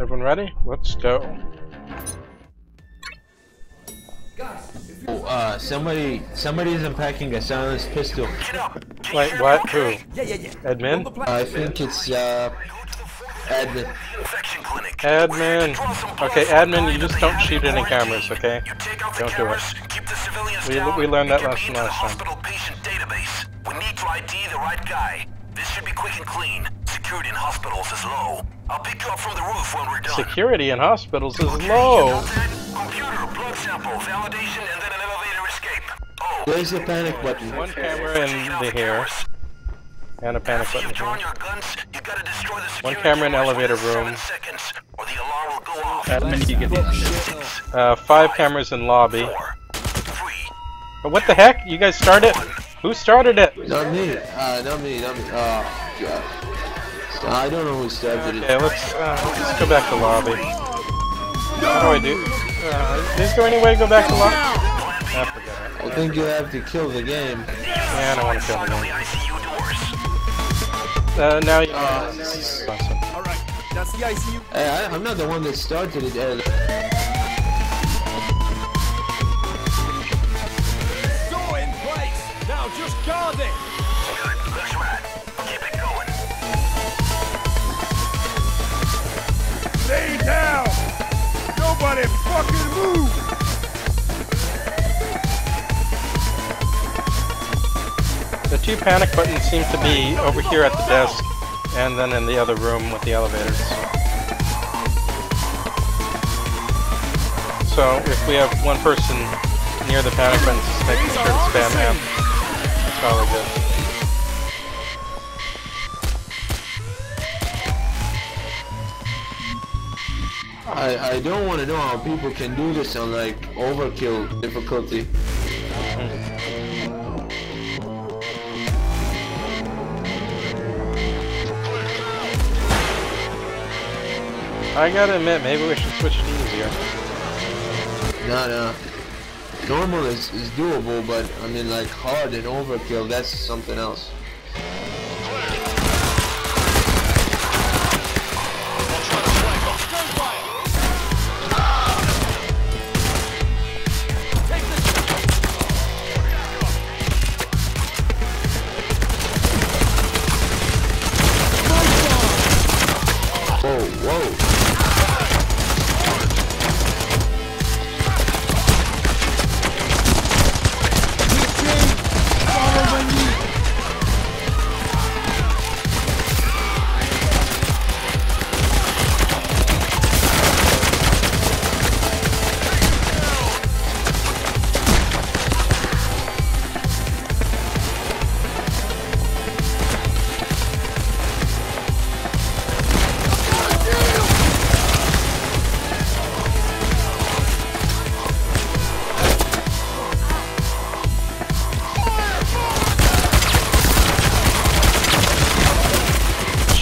Everyone ready? Let's go. Oh, uh, somebody, somebody is unpacking a silenced pistol. Wait, what? Who? Yeah, yeah, yeah. Admin? I think it's, uh, admin. Admin. Okay, admin, you just don't shoot any cameras, okay? Don't do it. We, we learned that lesson last time. Hospital patient database. We need to ID the right guy. This should be quick and clean. Security in hospitals is low. I'll pick you up from the roof when we're done. Security in hospitals is low. Computer, blood sample, validation, and then an elevator escape. Oh, There's the panic button. One camera in the here, and a panic button drawn your guns, you gotta destroy the One camera in elevator room. Seconds, or the alarm will go off. Admin, you get this. Uh, five cameras in lobby. Four, three, But what the heck? You guys started? Who started it? Not me. Uh, not me, not me. Oh, God. I don't know who started Okay, it. let's, uh, let's go back to lobby. How do I do? Uh, is there any way to go back to lobby? Forget it. I think you have to kill the game. Yeah, I don't want to kill the game. Uh, now you. Uh, this Awesome. Alright, that's the ICU. Hey, I, I'm not the one that started it. Uh, Door in place. Now just guard it. Down. Nobody fucking move. The two panic buttons seem to be over here at the desk, and then in the other room with the elevators. So if we have one person near the panic buttons, just making sure to spam M. That's probably good. I, I don't want to know how people can do this on like overkill difficulty. I gotta admit, maybe we should switch to easier. No, no. Uh, normal is, is doable, but I mean like hard and overkill, that's something else.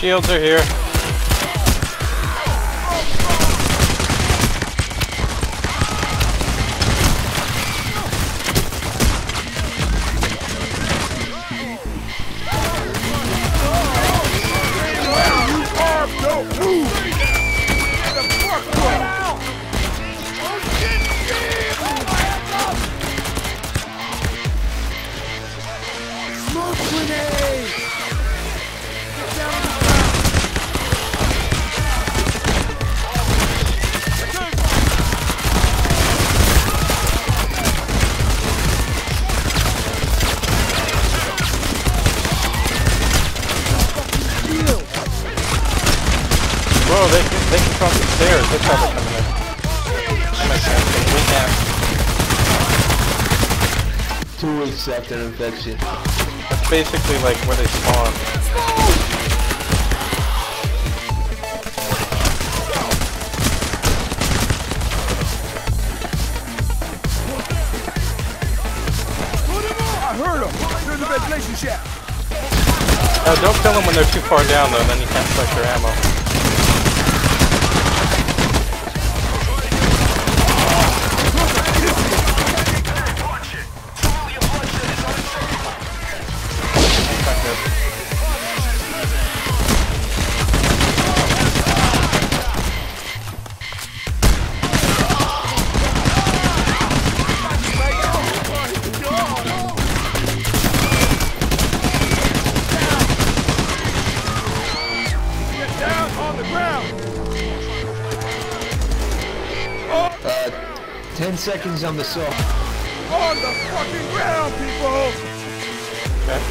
Shields are here. Can, they can cross the stairs. That's how they're coming in. That makes sense. They win now. Two weeks after infection. That's basically like where they spawn. I heard him. Through the ventilation shaft. Uh, don't kill them when they're too far down though, then you can't select your ammo. Seconds on the saw. On the fucking ground, people! Okay.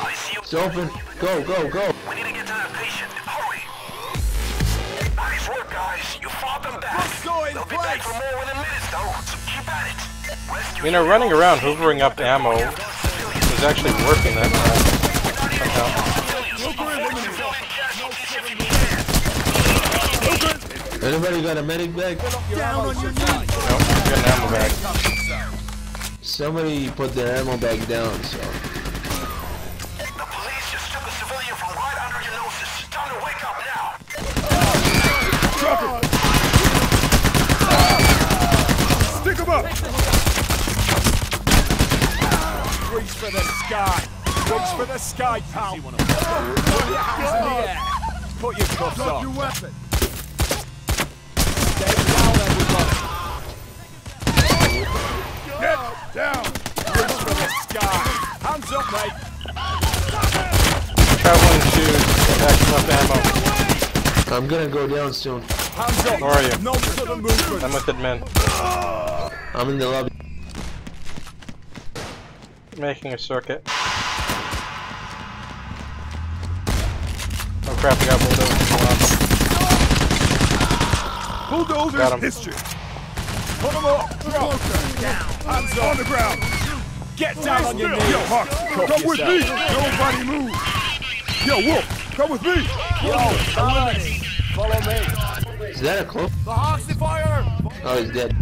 I see you. It's open. Go, go, go. We need to get to that patient. Hurry! Nice work, guys. You fought them back. go in They'll be back for more within minutes, though. So keep at it. Rescue You know, running around hoovering up ammo is actually working that time. Anybody got a medic bag? Down on your knees! Nope, got an ammo bag. Somebody put their ammo bag down, so. The police just took a civilian from right under your noses. Time to wake up now. Drop it! Stick him up! Reach for the sky! Reach for the sky, pal! Throw your hands in the air! Put your cuffs on! your weapon! For! Hands up, mate! Traveling shoes, backing up ammo. I'm gonna go down soon. Hands up! Where are you? No sudden movement! I'm with admin. I'm in the lobby. Making a circuit. Oh crap, I got bulldozer. Bulldozers Got him. history. Put them up. Drop. Hands on the ground. Get down on your knees. Yo, Hawk, come with me. Nobody move. Yo, Wolf, come with me. Yo, fellas, follow me. Is that a close? The Hoxie fire! Oh, he's dead.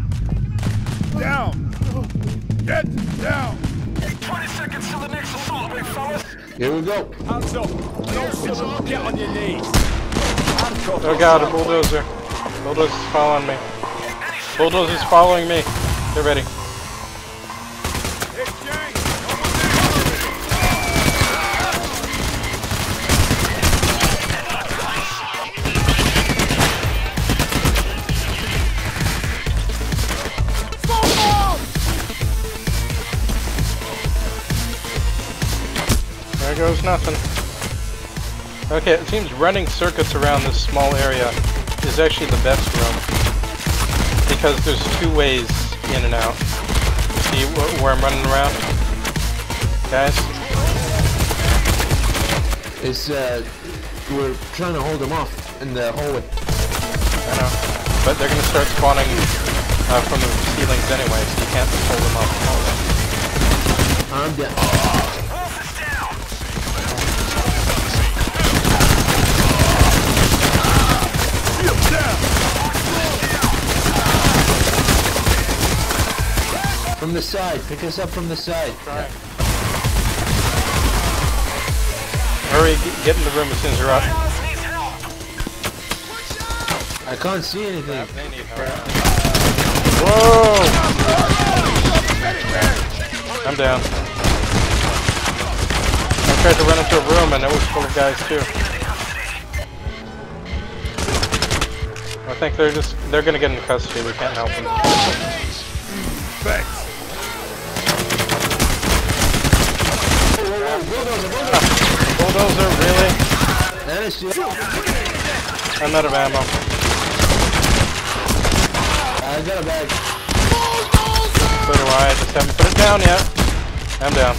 Down. Get down. 20 seconds till the next assault, big fellas. Here we go. Hands up. No sudden. Get on your knees. Handcuff Oh god, a bulldozer. Bulldozer's following me. Bulldozer's following me. Get ready. Nothing. Okay, it seems running circuits around this small area is actually the best room. Because there's two ways in and out. See wh- where I'm running around? Guys? It's, uh, we're trying to hold them off in the hallway. I know. But they're gonna start spawning uh, from the ceilings anyway, so you can't just hold them off the hallway. I'm dead. Wolf is down. Get down. From the side. Pick us up from the side. Hurry, get, get in the room as soon as you're up. Dallas needs help. I can't see anything. They need help. Whoa! I'm down. I tried to run into a room and it was full of guys too. I think they're just, they're gonna get in custody, we can't help them. Thanks. Bulldozer, really? That is shit. I'm out of ammo. I got a bag. So do I, I just haven't put it down yet. I'm down.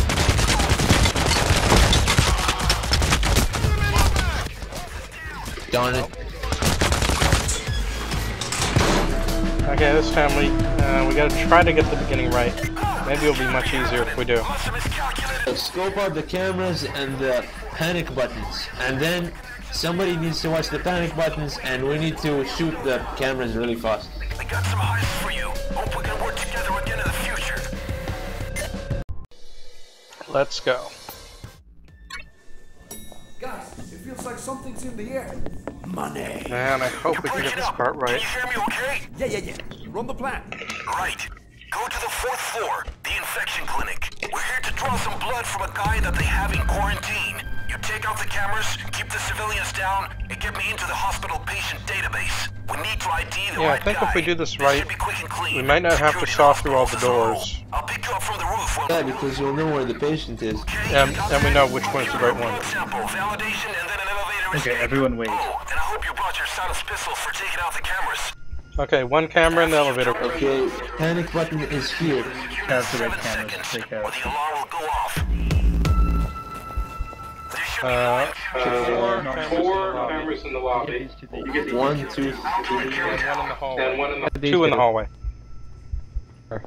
Darn it. Okay, this family, uh, we gotta try to get the beginning right. Maybe it'll be much easier if we do. Must have miscalculated. Scope out the cameras and the panic buttons. And then somebody needs to watch the panic buttons and we need to shoot the cameras really fast. We got some heists for you. Hope we can work together again in the future. Let's go. Guys, it feels like something's in the air. Money. Man, I hope we can get this up. part Can right. you hear me okay? Yeah, yeah, yeah. Run the plan. Right. Go to the fourth floor, the infection clinic. We're here to draw some blood from a guy that they have in quarantine. You take out the cameras, keep the civilians down, and get me into the hospital patient database. We need to ID the Yeah, I right think guy. if we do this should right, be quick and clean. we might not have to saw through all the doors. low. I'll pick you up from the roof when Yeah, because you'll know where the patient is. And, and we know which one's the right one. Sample, validation, and then an elevator There is Okay, everyone wait. Oh, and I hope you brought your silence pistols for taking out the cameras. Okay, one camera in the elevator. Okay, panic button is here. Have the red cameras to take out. the alarm will go off. There should be Uh, Okay, four cameras in the lobby. one, two, three. One in the hallway. And one in the, These two in the hallway.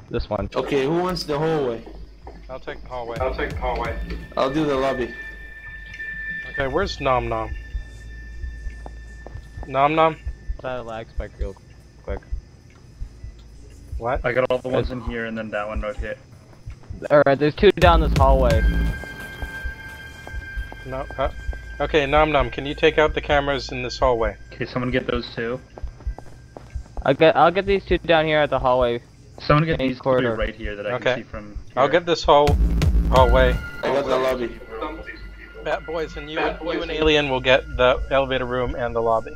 This one. Okay, who wants the hallway? I'll take the hallway. I'll take the hallway. I'll do the lobby. Okay, where's Nom Nom? Nom Nom? That lag spike real quick. What? I got all the ones in here and then that one right here. Alright, there's two down this hallway. No. Uh, okay, Nom Nom, can you take out the cameras in this hallway? Okay, someone get those two. I'll get I'll get these two down here at the hallway. Someone get these corridor. three right here that I Okay. can see from. I'll get this whole hallway. I got the lobby. Bat Boyz and you, you and Alien will get the elevator room and the lobby.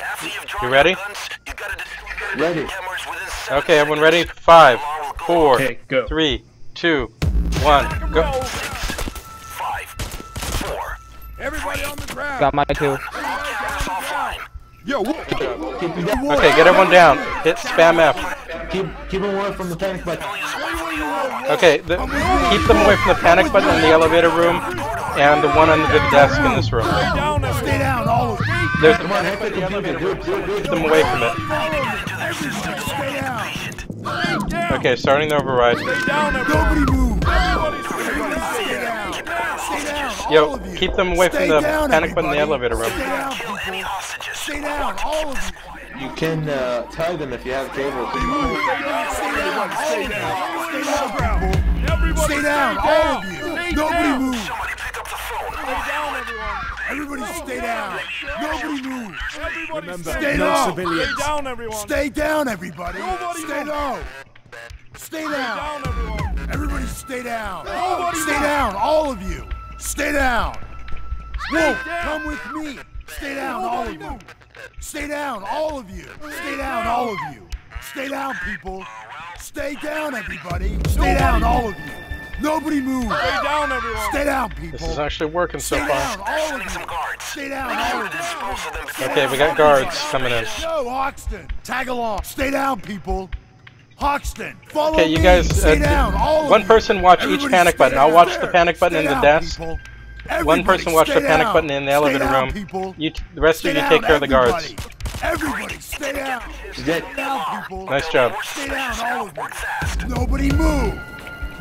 After you've drawn You ready? your guns, you gotta destroy Ready. the cameras within seven Okay, everyone ready? Five, The alarm will go four, Okay, three, two, one, go. Five, four, Everybody on the ground. Got my two. all cameras offline. Yo, Wolf. Keep them down. Okay, get everyone down. Hit spam F. Keep keep them away from the panic button. Okay, the, keep them away from the panic button in the elevator room and the one under the desk in this room. There's Come on, panic hack the button in the computer. elevator Do it, do it, do Keep it. them away from it. Stay down. Stay down. Okay, starting the override. Stay down, everybody. Nobody move. Everybody stay down. Stay down. all Yo, keep them away from the panic button in the elevator room. Stay down, Kill any people. hostages. Stay down, all of you. You can uh, tie them if you have cable. Stay down, stay down, stay down. Stay down, people. Everybody stay down, all of you. Nobody move. Somebody pick up the phone. Stay down, everyone. Everybody stay down. Nobody move. Everybody Remember, stay no low. civilians. Stay down, everyone. Stay down, everybody. Nobody stay low. Stay down. everyone. Everybody stay down. Nobody stay down, all of you. Stay down. Wolf, come with me. Stay down, all of you. Stay down, all of you. Stay down, all of you. Stay down, people. Stay down, everybody. Stay down, all of you. Nobody move. Stay down, everyone. Stay down, people. This is actually working so Stay down, far. all of you. Some guards. Stay down, all of you. Dispose of them before Okay, we got guards coming in. Yo, Hoxton, tag along. Stay down, people. Hoxton, follow Okay, you me. guys, Stay uh, down, all of one you. person watch each Everybody panic stay button. I'll down. watch the There. panic button Stay in the down, desk. people. One Everybody person watch the stay panic down. button in the Stay elevator down, room. People. You, t- the rest Stay of you down, take care of the guards. everybody. Everybody, stay down. Dead. Stay down, people. Nice job. Stay down, all of you. Nobody move.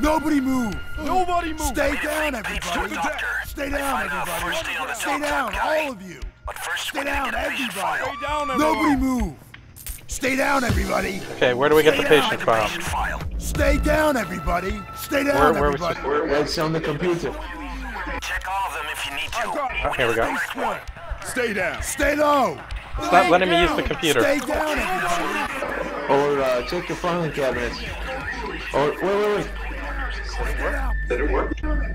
Nobody move. Nobody move. Stay down, everybody. Stay down, everybody. Stay down, all of you. Stay down, to get the everybody. Nobody move. Stay down, everybody. Okay, where do we get the patient file? Stay down, everybody. Stay Where, down, where was everybody. That's on the computer. Check all of them if you need to. Okay, we got. it. Correct one. Stay down. Stay low. It's not letting me use the computer. Stay down, everybody. Or uh, check your filing cabinets. Or wait, wait, wait. Stay down.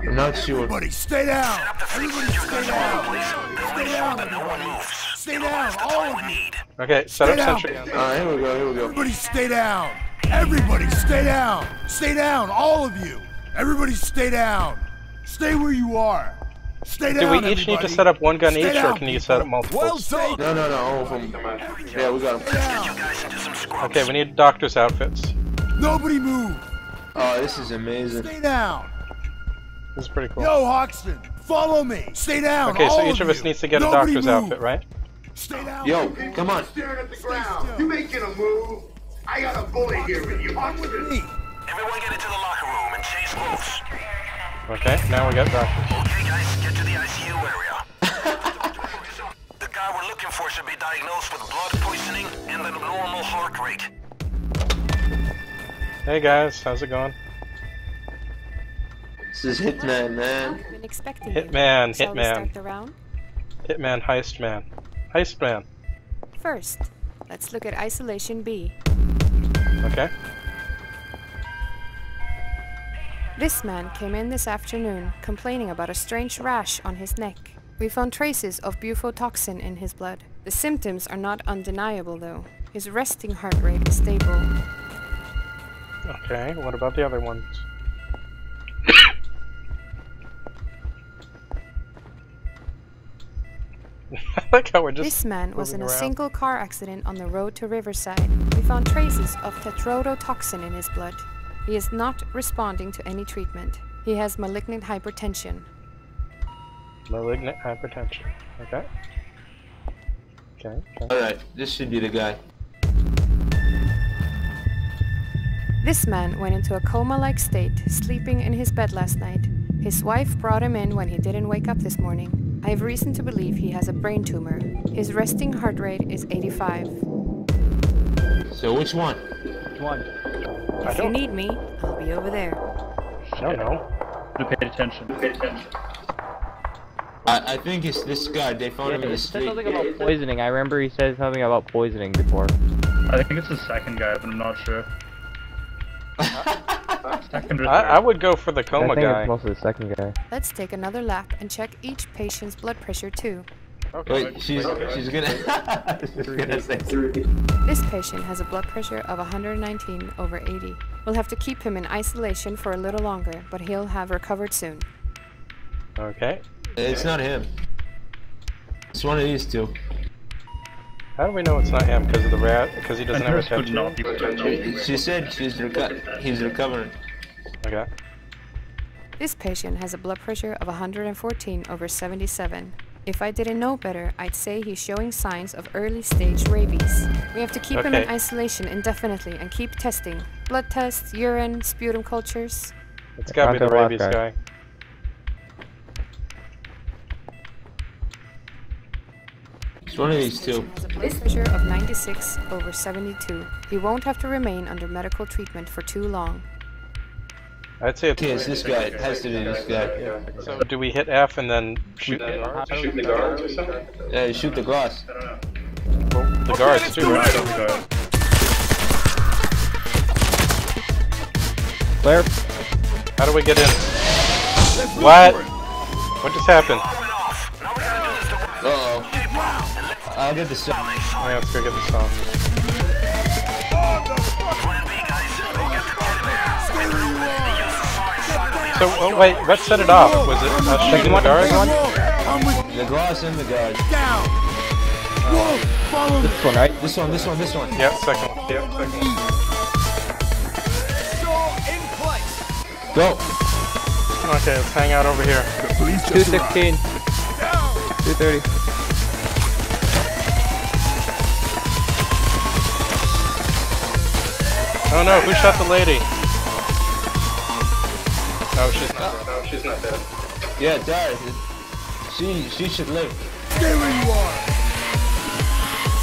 I'm not sure. Everybody, stay down. Up the fix Everybody, stay down. Stay down, everybody. Stay down, all of you. Okay, set up Stay down. sentry. Alright, here we go, here we go. Everybody, stay down. Everybody, stay down. Stay down, all of you. Everybody, stay down. Stay where you are. Stay down, Do we each need to set up one gun Stay each, or can you set up multiple? Well done. No, no, no, all of them. Yeah, we got Stay them. down. Guys into some scrubs. Okay, we need doctor's outfits. Nobody move. Oh, this is amazing. Stay down. This is pretty cool. Yo, Hoxton, follow me. Stay down. Okay, so all each of us you. needs to get a doctor's move. outfit, right? Stay down. Yo, come on. staring at the ground. You making a move? I got a bullet here with you. Come with me. Everyone get into the locker room and chase clothes. Okay, now we got doctors. Okay, guys, get to the ICU area. the guy we're looking for should be diagnosed with blood poisoning and an abnormal heart rate. Hey guys, how's it going? This is Hitman, man. Been expecting Hitman, you. Shall we Hitman. start the round? Hitman, Heist Man. Heist Man. First, let's look at Isolation B. Okay. This man came in this afternoon complaining about a strange rash on his neck. We found traces of bufotoxin in his blood. The symptoms are not undeniable though. His resting heart rate is stable. Okay, what about the other ones? I like how we're just. This man was in a around. single car accident on the road to Riverside. We found traces of tetrodotoxin in his blood. He is not responding to any treatment. He has malignant hypertension. Malignant hypertension. Okay. Okay. okay. Alright, this should be the guy. This man went into a coma-like state, sleeping in his bed last night. His wife brought him in when he didn't wake up this morning. I have reason to believe he has a brain tumor. His resting heart rate is 85. So which one? Which one? I If you don't, need me, I'll be over there. I don't know. Should paid attention. Paid attention. I, I think it's this guy. They found Yeah, him in he the said street. something about poisoning. I remember he said something about poisoning before. I think it's the second guy, but I'm not sure. Second or I, I would go for the coma I coma think guy. it's mostly the second guy. Let's take another lap and check each patient's blood pressure too. Okay. Wait, she's she's gonna she's gonna say This patient has a blood pressure of 119 over 80. We'll have to keep him in isolation for a little longer, but he'll have recovered soon. Okay. it's not him. It's one of these two. How do we know it's not him? Because of the rat? Because he doesn't have a Andreas would not tattoo? be She said she's reco- he's recovering. Okay. This patient has a blood pressure of 114 over 77. If I didn't know better, I'd say he's showing signs of early stage rabies. We have to keep him in isolation indefinitely and keep testing. Blood tests, urine, sputum cultures. It's gotta be the rabies guy. guy. It's one of these two. Has a blood pressure of 96 over 72. He won't have to remain under medical treatment for too long. I'd say it's. Okay, it's this guy. It has to be this guy. Yeah. So do we hit F and then shoot the guards? Shoot the guards or something? Yeah, shoot the glass. Well, the guards too, right? Claire? How do we get in? What? What just happened? I'll get the song. Yeah, let's go get the song. So, oh, wait, what set it off? Was it us shooting the guards? I'm with The glass and the guard. down. Whoa, follow. This one, right? This one, this one, this one. Yep, second one. Yep, second one. Go. Okay, let's hang out over here. The police just arrived. 216. 230. Oh no, who shot the lady? Oh, she's not. No, oh, she's not dead. Yeah, Dad. She she should live. Stay where you are.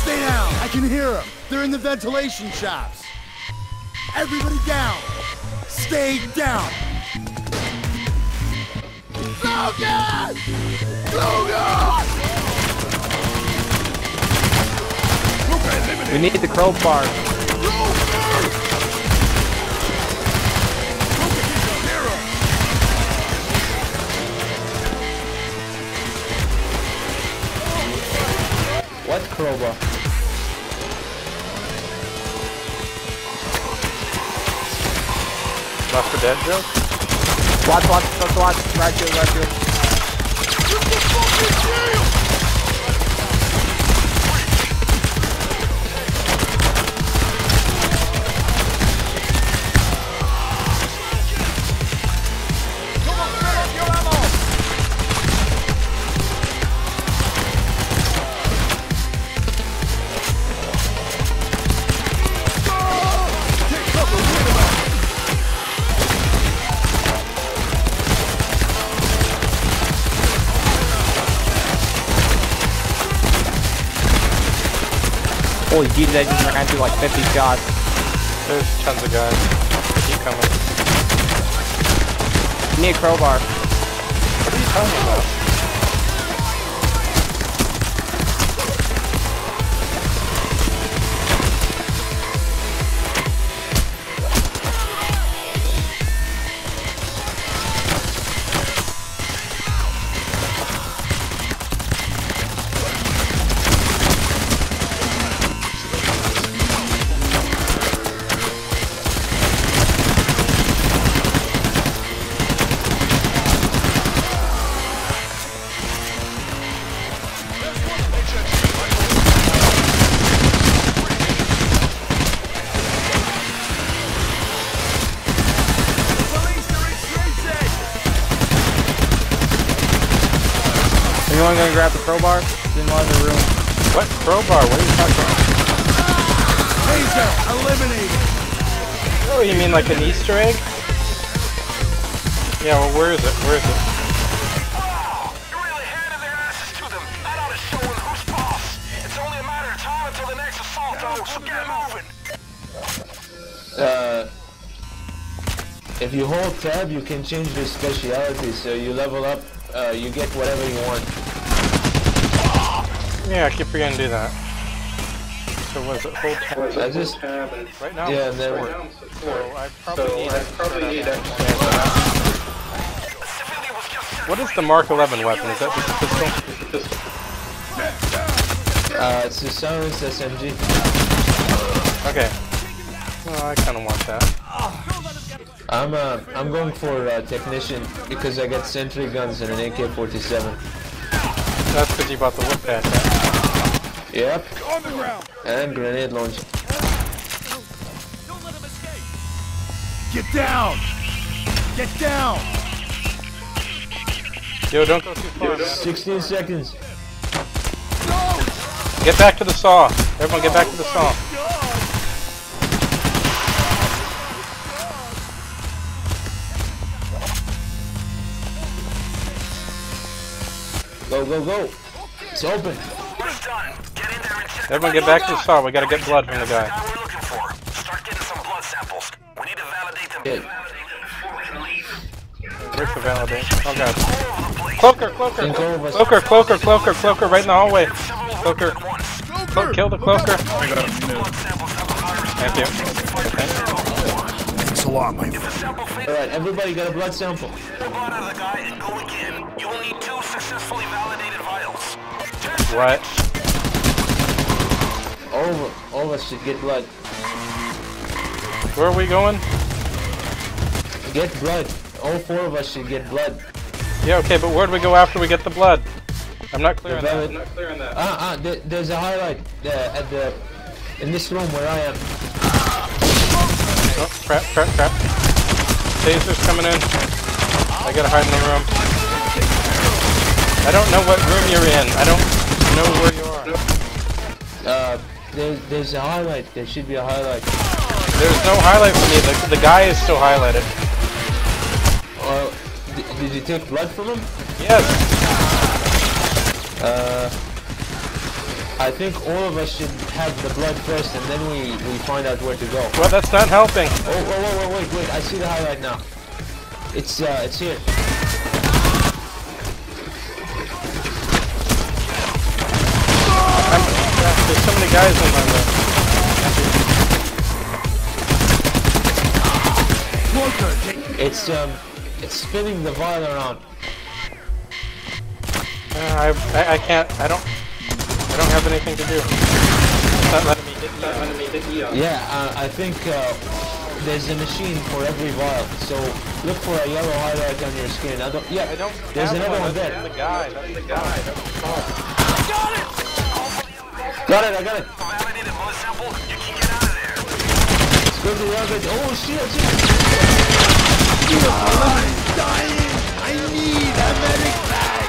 Stay down. I can hear them. They're in the ventilation shafts. Everybody down. Stay down. Logan! Logan! We need the crowbar. Crowbar? Left for dead, Joe? Watch, watch, watch, watch. Right here, right here. Holy Jesus, I just ran through like 50 shots. There's tons of guys. Keep coming. Need a crowbar. What are you talking about? Taser, eliminated. Oh, you mean like an Easter egg? Yeah, well, where is it? Where is it? You really handed their asses to them. That ought to show them who's boss. It's only a matter of time until the next assault, though, so get moving. Uh, if you hold tab, you can change your speciality. So you level up, uh, you get whatever you want. Yeah, I keep forgetting to do that. So what is it? Hold tab. I just, Right now? yeah, and then So I probably need extra. What is the Mark 11 weapon? Is that just a pistol? uh, it's a silenced SMG. Okay. Well, I kind of want that. I'm uh, I'm going for uh, technician because I got sentry guns and an AK-47. That's because you bought the Wolf Pack. Right? Yep. And grenade launcher. Get down. Get down. Yo, don't go too far, man. 16 seconds. Get back to the saw. Everyone get back to the saw. Go, go, go. It's open. Everyone get back to the saw. We gotta get blood from the guy. guy we're looking for. Start getting some blood samples. We need to validate them. Yeah. Before we leave. Where's the validation? Oh god. Cloaker, cloaker, Think all of us- cloaker, cloaker, cloaker, cloaker, right in the hallway. Cloaker. Clo- kill the cloaker. I got him. No. Thank you. Okay. Thanks a lot, my friend. Alright, everybody got a blood sample. Pull blood out of the guy and go again. You will need two successfully validated vials. What? All of, all of us should get blood. Where are we going? Get blood. All four of us should get blood. Yeah, okay, but where do we go after we get the blood? I'm not clear on that. I'm not clear on that. Ah, ah, there, there's a highlight uh, at the in this room where I am. Oh, crap, crap, crap. Taser's coming in. I gotta hide in the room. I don't know what room you're in. I don't know where you are. Uh, there's there's a highlight. There should be a highlight. There's no highlight for me. The, the guy is still highlighted. Uh, d- did you take blood from him? Yes. Uh, I think all of us should have the blood first, and then we we find out where to go. Well, that's not helping. Oh, oh, wait, wait, wait, wait! I see the highlight now. It's uh, it's here. There's so many guys in my room. It's um, it's spinning the vial around. Uh, I, I, I can't. I don't. I don't have anything to do. It's not letting me hit Eon. Letting me hit Eon. Yeah, uh, I think uh, there's a machine for every vial. So look for a yellow highlight on your skin. I don't. Yeah, I don't. There's another one That's there. the guy. That's the guy. That's the guy. Got it. I got it. Validated blood sample. You can get out of there. Go to the other. Oh shit! shit. I'm dying. I need a medic bag.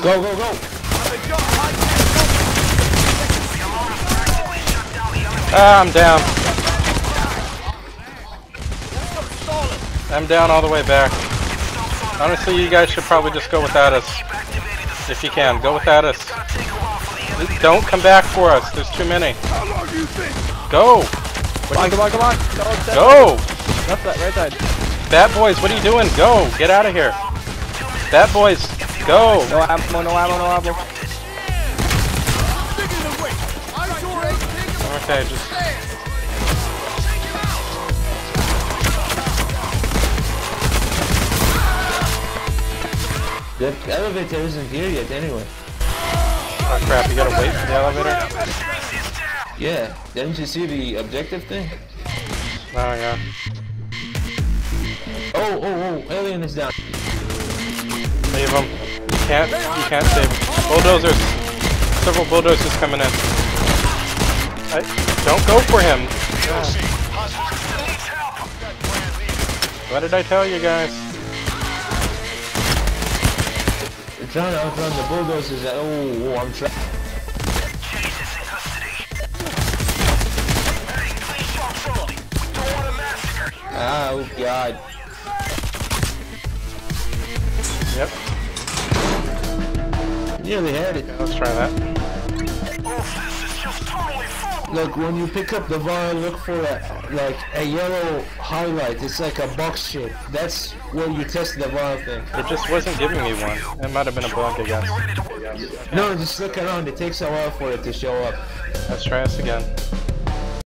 Go go go! Ah, I'm down. I'm down all the way back. Honestly, you guys should probably just go without us. If you can, go without us. Don't come back for us. There's too many. How long do you think? Go! Come on, come on, come on. Go! Left side, right side. Bat Boyz, what are you doing? Go! Get out of here. Bat Boyz, go! No ammo, no ammo, no ammo. Digging the way. Eyes. Okay, just The elevator isn't here yet anyway. oh crap. You gotta wait for the elevator. Yeah, didn't you see the objective thing? Oh yeah. Oh, oh, oh, alien is down. Leave them. can't, you can't save him. Bulldozers. Several bulldozers coming in. I, don't go for him. What did I tell you guys? They're trying to outrun the bulldozers. Oh, oh I'm trying. Jesus in custody. Hey, please talk slowly. We don't want a massacre. Ah, oh god. Yep, Nearly had it. let's try that. Oof, this is just totally full. Look, when you pick up the vial, look for a, like a yellow highlight. It's like a box shape. That's where you test the vial thing. It just wasn't giving me one. It might have been a bug, I guess. No, just look around. It takes a while for it to show up. Let's try this again.